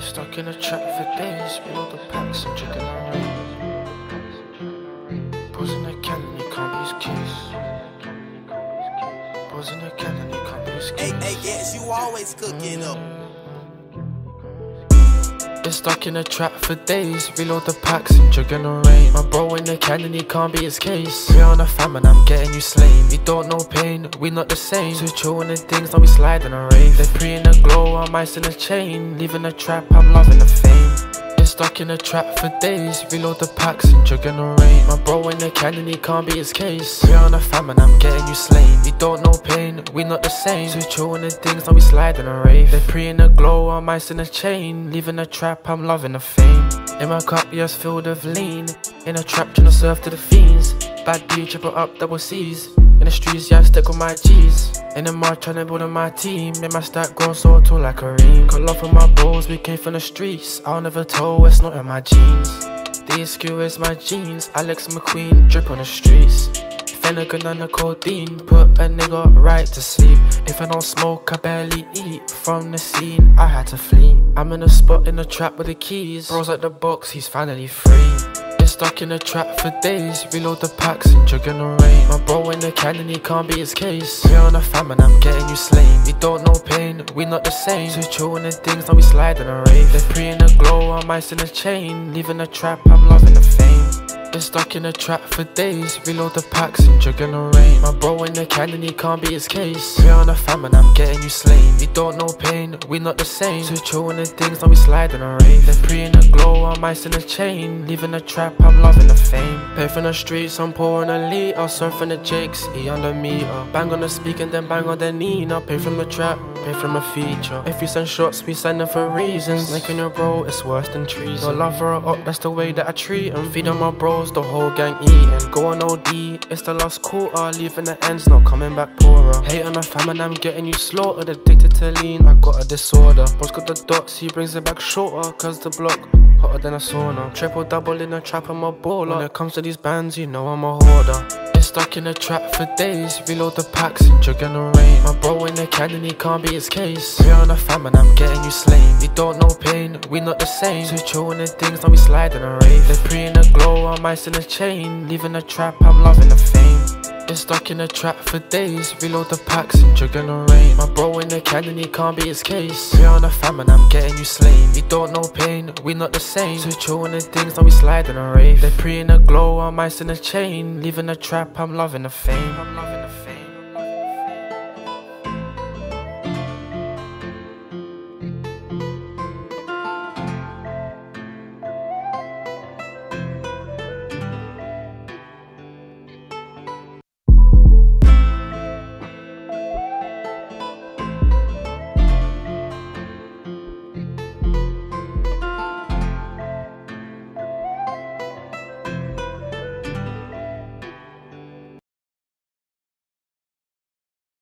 Stuck in a trap for days, reload the packs and chicken on rain. Bros in the cannon, you can't his keys. Bros in the cannon, you can't be his Hey, hey, yes, you always cooking up. Been stuck in a trap for days, reload the packs and jugging the rain. My bro in the cannon, he can't be his case. We on a famine, I'm getting you slain. We don't know pain, we not the same. So chewing the things, now we slide in a rave. They pre in the glow, I'm ice in a chain. Leaving the trap, I'm loving the fame. Stuck in a trap for days, reload the packs and jugging the rain. My bro in the cannon, he can't be his case. We on a famine, I'm getting you slain. You don't know pain, we not the same. So chewing the things, now we slide in a rave. They pre in the glow, I'm ice in a chain. Leaving the trap, I'm loving the fame. In my cup, yes, filled with lean. In a trap, trying to serve to the fiends. Bad B, triple up, double C's. In the streets, yeah, I stick with my G's. In the march, trying to build on my team. Make my stack grow so tall like a ream. Cut off with my bros, we came from the streets. I'll never tell, it's not in my jeans. These skewers, my jeans. Alex McQueen, drip on the streets. Phenergan and the codeine, put a nigga right to sleep. If I don't smoke, I barely eat. From the scene, I had to flee. I'm in a spot in the trap with the keys. Bros at the box, he's finally free. Stuck in a trap for days. Reload the packs and jugging the rain. My bro in the cannon, he can't be his case. We on a famine, I'm getting you slain. You don't know pain, we not the same. So chewing the things, now we slide in a rave. They pre in the glow, I'm ice in a chain. Leaving the trap, I'm loving the fame. Been stuck in a trap for days. Reload the packs and jugging the rain. My bro in the cannon, he can't be his case. We on a famine, I'm getting you slain. You don't know pain, we not the same. So chewing the things, now we slide in a rave. They pre in the glow, I'm ice in a chain. Leaving the trap, I'm loving the fame. Pay from the streets, I'm pouring a liter. Surfing the jakes, he under meter. Uh. Bang on the speak and then bang on the knee. Now pay from the trap, pay from a feature. If you send shots, we send them for reasons. Linking your bro, it's worse than treason. No love for a up, that's the way that I treat 'em. Feed on my bros, the whole gang eating. Go on OD, it's the last quarter. Leaving the ends, not coming back poorer. Hate on fam and I'm getting you slaughtered. Addicted to lean, I got a disorder. Bro's got the dots, he brings it back shorter. Cause the block hotter than a sauna. Triple double in a trap, I'm a baller. When it comes to these bands, you know I'm a hoarder. Stuck in a trap for days. Reload the packs and jugging the rain. My bro in the cannon, he can't be his case. We on a and I'm getting you slain. You don't know we not the same. So chewing the things, now we slide in a rave. They pre in the glow, I'm ice in a chain. Leaving the trap, I'm loving the fame. Been stuck in a trap for days. Reload the packs and jugging the rain. My bro in the cannon, he can't be his case. We on a famine, I'm getting you slain. You don't know pain, we not the same. So chewing the things, now we slide in a rave. They pre in the glow, I'm ice in a chain. Leaving the trap, the. I'm loving the fame.